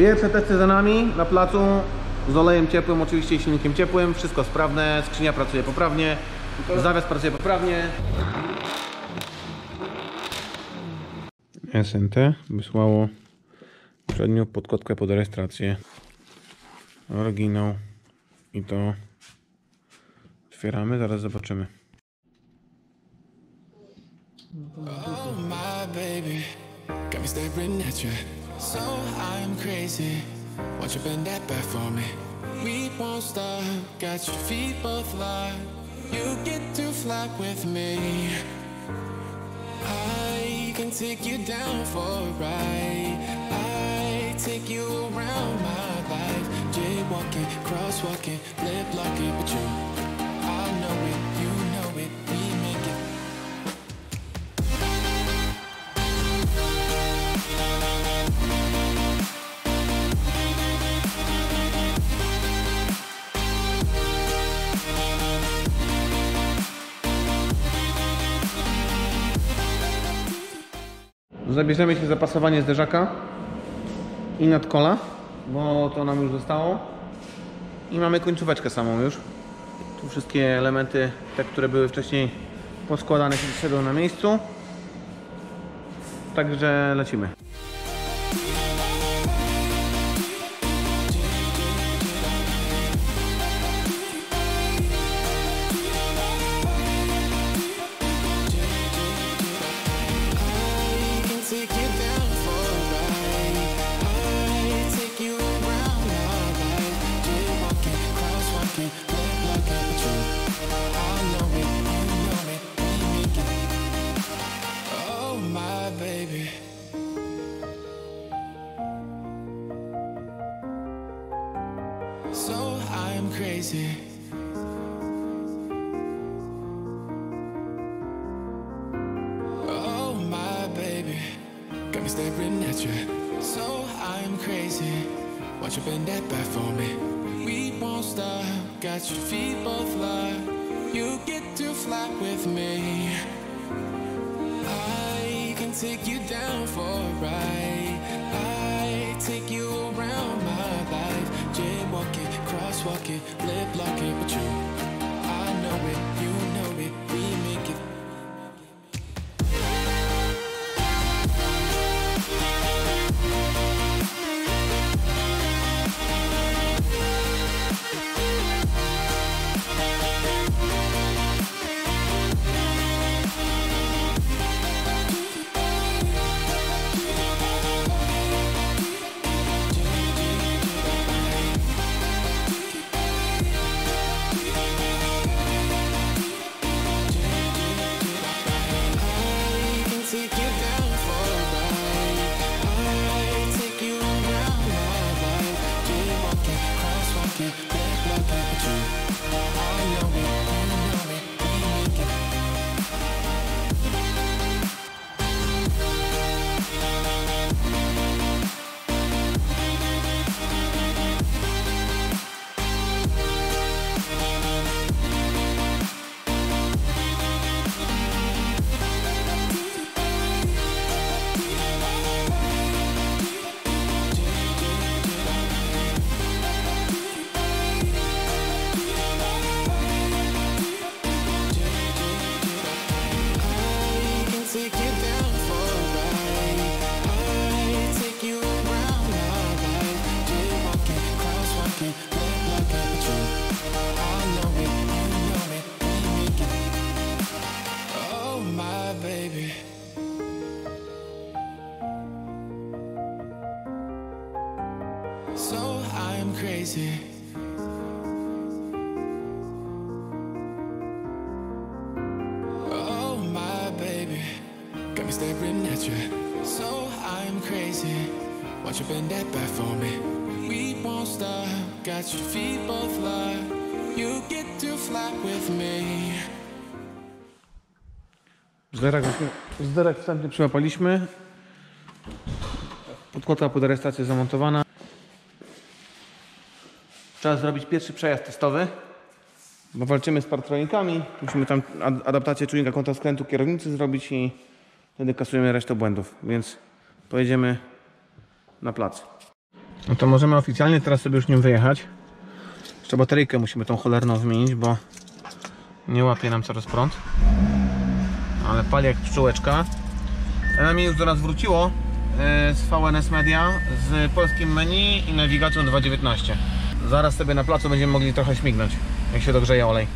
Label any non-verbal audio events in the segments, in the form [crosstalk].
Pierwsze testy za nami na placu z olejem ciepłym, oczywiście silnikiem ciepłym. Wszystko sprawne, skrzynia pracuje poprawnie, zawias pracuje poprawnie. SNT wysłało przednią podkładkę pod rejestrację. Oryginał i to otwieramy, zaraz zobaczymy. Oh So I'm crazy. Won't you bend that back for me? We won't stop. Got your feet both locked. You get to fly with me. I can take you down for a ride. I take you around my life. Jaywalking, crosswalking, lip locking, but you. Zabierzemy się za pasowanie zderzaka i nadkola, bo to nam już zostało. I mamy końcóweczkę samą już. Tu wszystkie elementy, te, które były wcześniej poskładane, siedzą na miejscu. Także lecimy. Won't you bend that back for me? We won't stop. Got your feet both locked. You get to fly with me. I can take you down for a ride. I take you around my life. Jaywalking, crosswalking, lip locking, but you. You that for me? We won't stop. Got your feet both locked. You get to fly with me. Zderak, zderak wstępny przyłapaliśmy. Podkładka pod rejestrację zamontowana. Trzeba zrobić pierwszy przejazd testowy, bo walczymy z partronikami. Musimy tam ad- adaptację czujnika kąta skrętu kierownicy zrobić i wtedy kasujemy resztę błędów. Więc pojedziemy na plac. No to możemy oficjalnie teraz sobie już nim wyjechać. Jeszcze bateryjkę musimy tą cholerną wymienić, bo nie łapie nam coraz prąd. Ale pali jak pszczółeczka. Enami już do nas wróciło e, z VNS Media z polskim menu i nawigacją 2.19. Zaraz sobie na placu będziemy mogli trochę śmignąć, jak się dogrzeje olej.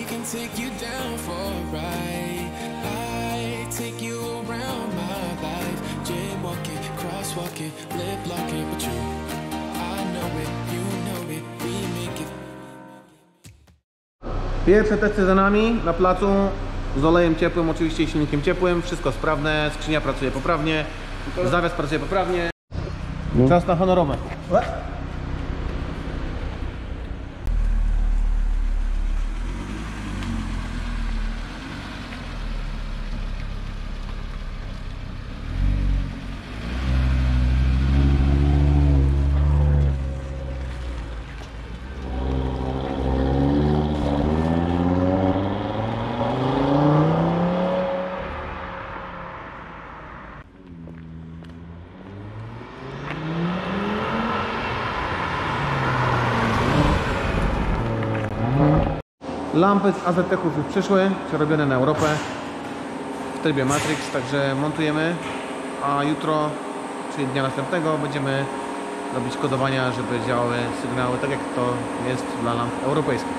I can take you down for a ride. I take you around my life. Jam walking, crosswalking, lip locking, but you, I know it, you know it, we make it. Pierwsze testy za nami na placu z olejem ciepłym, oczywiście i silnikiem ciepłym. Wszystko sprawne, skrzynia pracuje poprawnie, zawias pracuje poprawnie. Czas na honorowe. Lampy z AZT-ów już przyszły, przerobione na Europę w trybie Matrix, także montujemy, a jutro, czyli dnia następnego będziemy robić kodowania, żeby działały sygnały tak jak to jest dla lamp europejskich.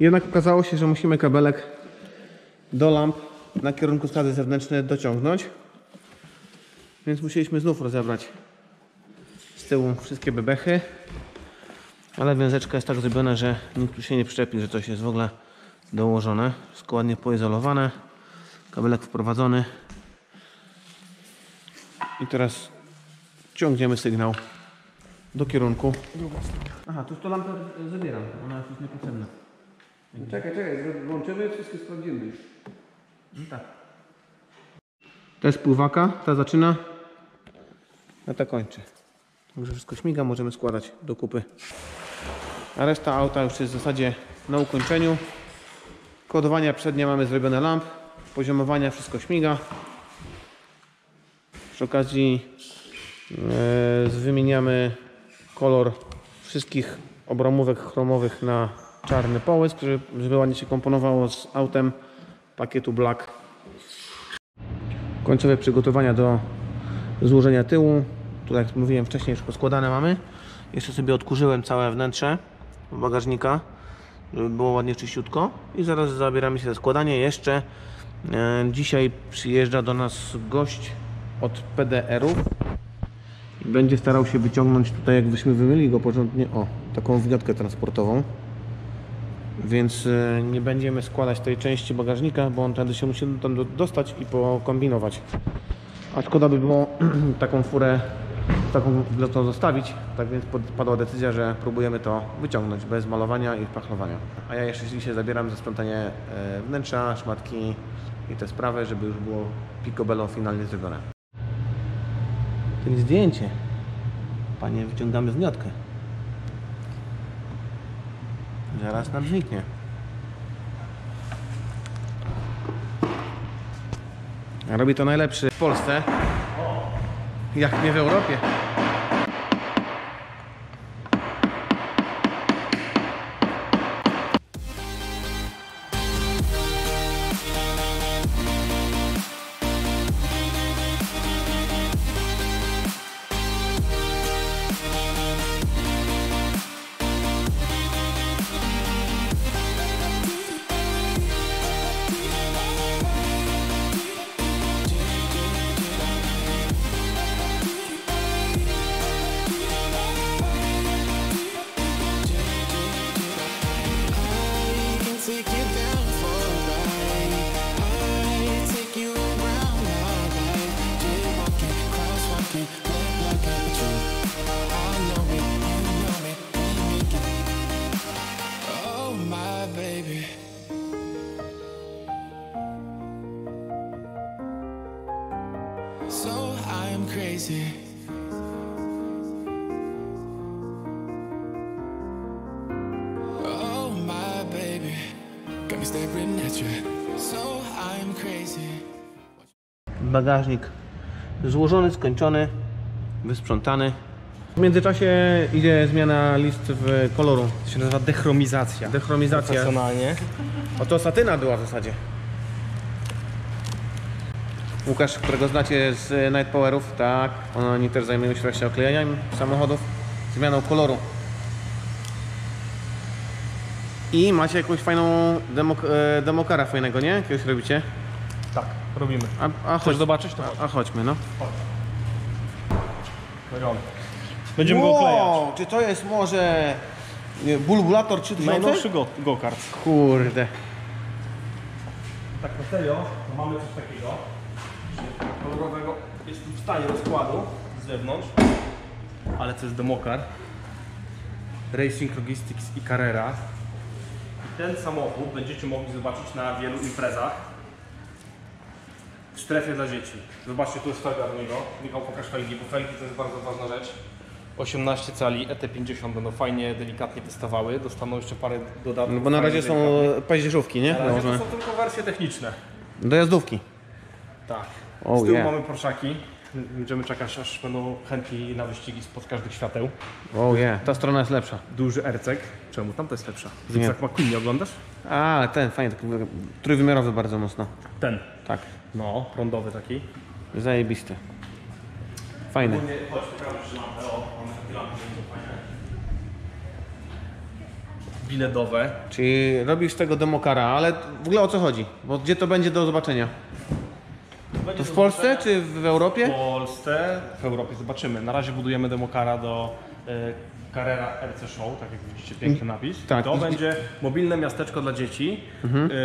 Jednak okazało się, że musimy kabelek do lamp na kierunku składy zewnętrzne dociągnąć, więc musieliśmy znów rozebrać z tyłu wszystkie bebechy. Ale wiązeczka jest tak zrobiona, że nikt tu się nie przyczepi, że coś jest w ogóle dołożone. Wszystko ładnie poizolowane. Kabelek wprowadzony. I teraz ciągniemy sygnał do kierunku. Aha, tu to lampę zabieram. Ona już jest niepotrzebna. Czekaj, czekaj, włączymy, wszystko sprawdzimy już. No tak. To jest pływaka, ta zaczyna, a ta kończy. Także wszystko śmiga, możemy składać do kupy. A reszta auta już jest w zasadzie na ukończeniu. Kodowania przednie mamy zrobione lamp, poziomowania wszystko śmiga. Przy okazji e, wymieniamy kolor wszystkich obramówek chromowych na czarny połysk, żeby ładnie się komponowało z autem pakietu Black. Końcowe przygotowania do złożenia tyłu. Tutaj jak mówiłem wcześniej już poskładane mamy. Jeszcze sobie odkurzyłem całe wnętrze bagażnika, żeby było ładnie czyściutko. I zaraz zabieramy się za składanie. Jeszcze e, dzisiaj przyjeżdża do nas gość od PDR-ów i będzie starał się wyciągnąć tutaj, jakbyśmy wymyli go porządnie, o, taką wniotkę transportową. Więc e, nie będziemy składać tej części bagażnika, bo on wtedy się musi tam do- dostać i pokombinować. A szkoda by było [clears throat] taką furę taką to zostawić, tak więc padła decyzja, że próbujemy to wyciągnąć bez malowania i pachlowania. A ja jeszcze dzisiaj zabieram za sprzątanie e, wnętrza, szmatki i te sprawy, żeby już było picobello finalnie zrobione. To jest zdjęcie. Panie, wyciągamy wniotkę. Zaraz nam zniknie. Robi to najlepszy w Polsce. Jak nie w Europie. Bagażnik złożony, skończony, wysprzątany. W międzyczasie idzie zmiana list w koloru. To się nazywa dechromizacja. Dechromizacja. Profesjonalnie. Oto satyna była w zasadzie. Łukasz, którego znacie z Night Powerów, tak. Oni też zajmują się właśnie oklejaniem samochodów, zmianą koloru. I macie jakąś fajną demok e, demokara fajnego, nie? Jakiegoś robicie? Robimy. A, a Chcesz zobaczyć? To a, a chodźmy, no. Będziemy go oklejać. czy to jest może bulbulator 3000? Najnowszy go- go-kart. Kurde. Tak na serio, to mamy coś takiego. że Kolorowego jest tu w stanie rozkładu z zewnątrz. Ale to jest demokar. Racing Logistics i Carrera. I ten samochód będziecie mogli zobaczyć na wielu imprezach. Strefie dla dzieci. Zobaczcie, tu jest felga do niego. Michał, pokaż felgi, bo felgi to jest bardzo ważna rzecz. 18 cali, ET50 będą fajnie, delikatnie testowały. Dostaną jeszcze parę dodatków. No bo na razie są paździerzówki, nie? Na razie to są tylko wersje techniczne. Dojazdówki. Tak. Oh, Z tyłu yeah. mamy Porszaki. Będziemy czekać, aż będą chętni na wyścigi spod każdych świateł. O je, ta strona jest lepsza. Duży ercek. Czemu? Tam to jest lepsza. Zygzak McQueen, nie oglądasz? A, ale ten fajny, taki trójwymiarowy bardzo mocno. Ten. Tak, No, prądowy taki. zajebisty. Fajny. Chodź, pokażę lampę. O, mamy takie lampy, będzie fajne. Biledowe. Czyli robisz z tego demokara, ale w ogóle o co chodzi? Bo gdzie to będzie do zobaczenia? To w Polsce czy w W Europie? Polsce, w Europie zobaczymy. Na razie budujemy demokara do e, Carrera RC Show, tak jak widzicie, piękny napis. tak. To będzie mobilne miasteczko dla dzieci,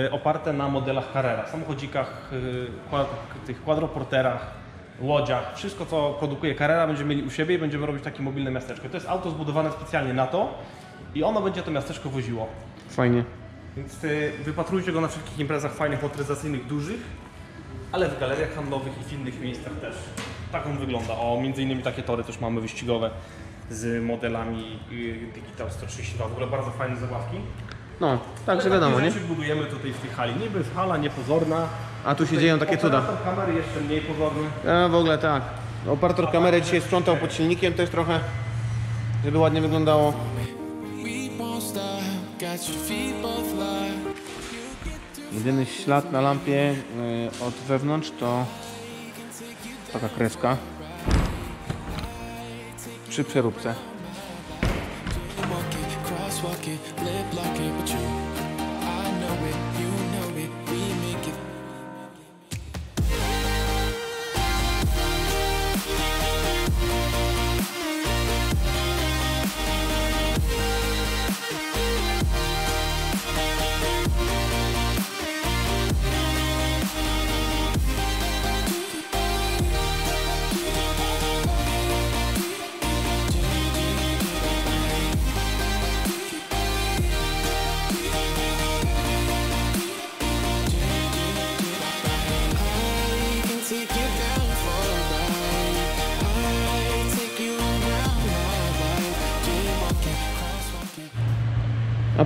e, oparte na modelach Carrera, samochodzikach, kwa- tych quadroporterach, łodziach. Wszystko, co produkuje Carrera, będziemy mieli u siebie i będziemy robić takie mobilne miasteczko. To jest auto zbudowane specjalnie na to i ono będzie to miasteczko woziło. Fajnie. Więc y, wypatrujcie go na wszystkich imprezach fajnych, motoryzacyjnych, dużych, ale w galeriach handlowych i w innych miejscach też. Tak on wygląda. O, między innymi takie tory też mamy wyścigowe z modelami y, Digital 132. W ogóle bardzo fajne zabawki. No, także Ale wiadomo, nie? budujemy tutaj w tej hali. Niby jest hala niepozorna. A tu się dzieją takie cuda. Operator kamery jeszcze mniej pozorny. A w ogóle tak. Operator kamery dzisiaj sprzątał pod silnikiem też trochę, żeby ładnie wyglądało. Jedyny ślad na lampie y, od wewnątrz to taka kreska przy przeróbce.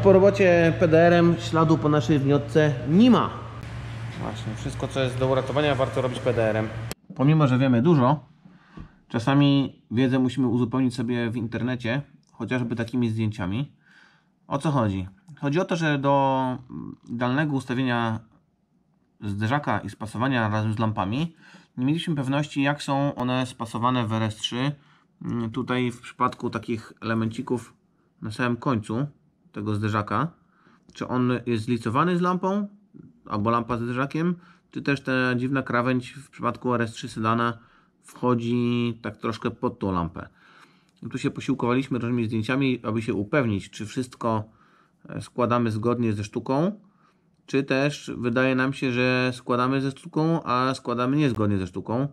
Po robocie PDR-em śladu po naszej wniotce nie ma. Właśnie, wszystko co jest do uratowania warto robić PDR-em. Pomimo, że wiemy dużo, czasami wiedzę musimy uzupełnić sobie w internecie, chociażby takimi zdjęciami. O co chodzi? Chodzi o to, że do idealnego ustawienia zderzaka i spasowania razem z lampami nie mieliśmy pewności, jak są one spasowane w RS3. Mm, Tutaj w przypadku takich elemencików na samym końcu tego zderzaka, czy on jest zlicowany z lampą, albo lampa z zderzakiem, czy też ta dziwna krawędź w przypadku RS3 sedana wchodzi tak troszkę pod tą lampę. I tu się posiłkowaliśmy różnymi zdjęciami, aby się upewnić, czy wszystko e, składamy zgodnie ze sztuką, czy też wydaje nam się, że składamy ze sztuką, a składamy niezgodnie ze sztuką.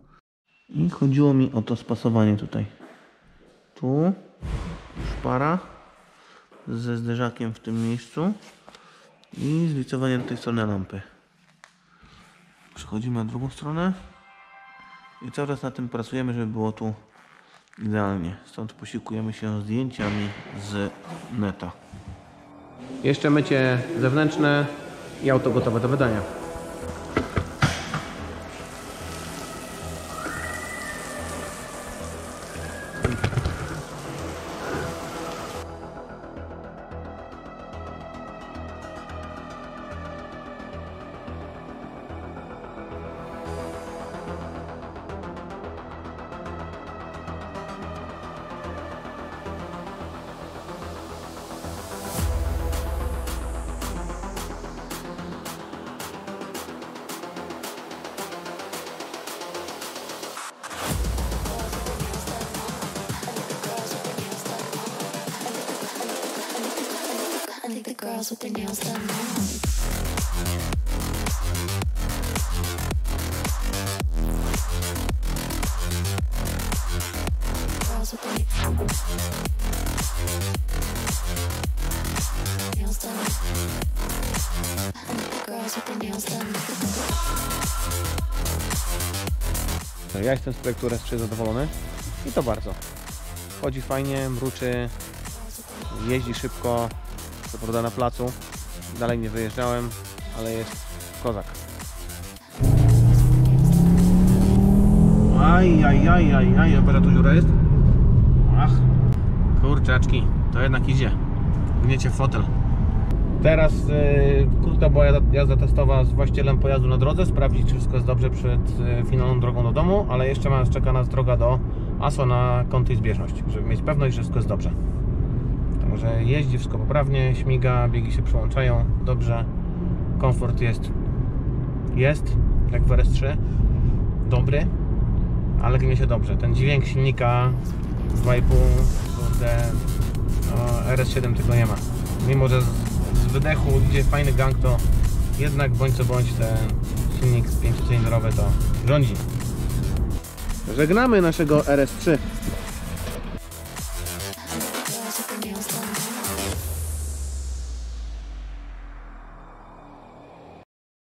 I chodziło mi o to spasowanie tutaj. Tu szpara ze zderzakiem w tym miejscu i zlicowanie do tej strony lampy. Przechodzimy na drugą stronę i cały czas na tym pracujemy, żeby było tu idealnie. Stąd posiłkujemy się zdjęciami z neta. Jeszcze mycie zewnętrzne i auto gotowe do wydania. Their nails done. Ja jestem z projektu RS3 zadowolony i to bardzo. Chodzi fajnie, mruczy, jeździ szybko, co prawda na placu. Dalej nie wyjeżdżałem, ale jest kozak. Aj, aj, aj, aj, dobra tu dziura jest? Ach, kurczaczki, to jednak idzie. Gniecie fotel. Teraz y, krótka była jazda- jazda testowa z właścicielem pojazdu na drodze, sprawdzić czy wszystko jest dobrze przed y, finalną drogą do domu, ale jeszcze czeka nas droga do ASO na kąty i zbieżność, żeby mieć pewność, że wszystko jest dobrze. Także jeździ wszystko poprawnie, śmiga, biegi się przełączają dobrze, komfort jest, jest jak w RS3, dobry, ale gnie się dobrze. Ten dźwięk silnika 2,5 kurde, no, RS7 tego nie ma. Mimo, że z, z wydechu idzie fajny gang, to jednak bądź co bądź ten silnik 5-cylindrowy to rządzi. Żegnamy naszego RS3.